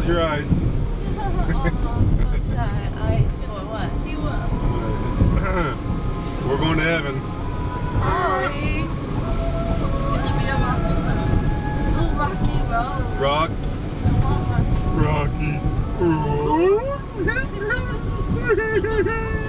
Close your eyes? We're going to heaven. Sorry. It's gonna be a rocky road. Ooh, rocky road. Rock, I rocky Rocky.